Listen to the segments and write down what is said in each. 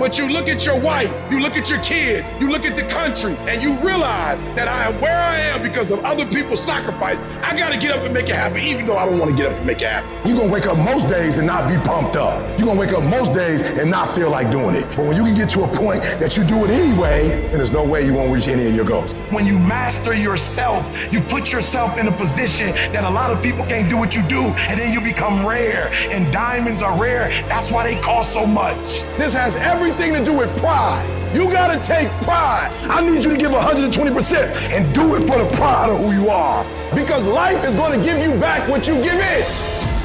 But you look at your wife, you look at your kids, you look at the country, and you realize that I am where I am because of other people's sacrifice. I got to get up and make it happen, even though I don't want to get up and make it happen. You're going to wake up most days and not be pumped up. You're going to wake up most days and not feel like doing it. But when you can get to a point that you do it anyway, then there's no way you won't reach any of your goals. When you master yourself, you put yourself in a position that a lot of people can't do what you do, and then you become rare. And diamonds are rare. That's why they cost so much. This has everything to do with pride. You got to take pride. I need you to give 120% and do it for the pride of who you are. Because life is to give you back what you give it.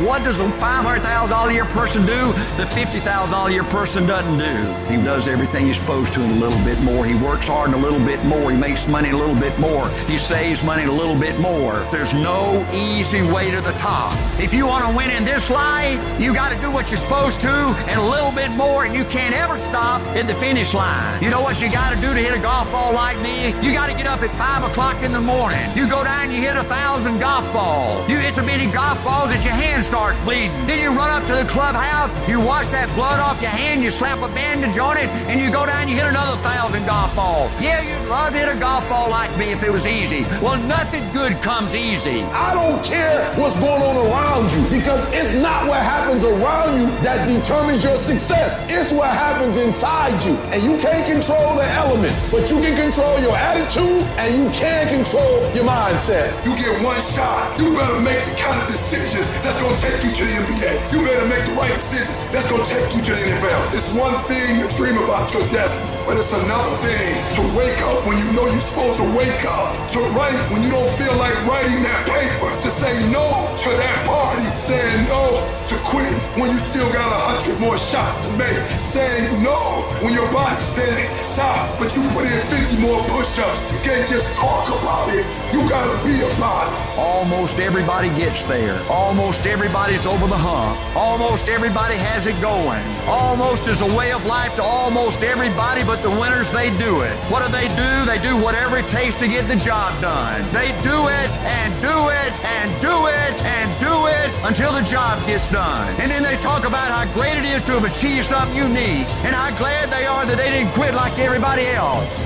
What does a $500,000 a year person do that $50,000 a year person doesn't do? He does everything he's supposed to and a little bit more. He works hard and a little bit more. He makes money a little bit more. He saves money a little bit more. There's no easy way to the top. If you want to win in this life, you got to do what you're supposed to and a little bit more, and you can't ever stop at the finish line. You know what you got to do to hit a golf ball like me? You got to get up at 5 o'clock in the morning. You go down you hit a thousand golf balls. You hit so many golf balls that your hands starts bleeding. Then you run up to the clubhouse, you wash that blood off your hand, you slap a bandage on it, and you go down you hit another thousand balls. Yeah, you'd love to hit a golf ball like me if it was easy. Well, nothing good comes easy. I don't care what's going on around you because it's not what happens around you that determines your success. It's what happens inside you. And you can't control the elements, but you can control your attitude and you can control your mindset. You get one shot. You better make the kind of decisions that's going to take you to the NBA. You better make the right decisions. That's gonna take you to the NFL. It's one thing to dream about your destiny, but it's another thing to wake up when you know you're supposed to wake up, to write when you don't feel like writing that paper, to say no to that party, saying no to quit when you still got a hundred more shots to make, saying no when your body said stop, but you put in 50 more push-ups. You can't just talk about it. You gotta be about it. Almost everybody gets there. Almost everybody's over the hump. Almost everybody has it going. Almost is a way of life to almost everybody, but the winners, they do it. What do they do? They do whatever it takes to get the job done. They do it and do it and do it and do it until the job gets done. And then they talk about how great it is to have achieved something unique and how glad they are that they didn't quit like everybody else.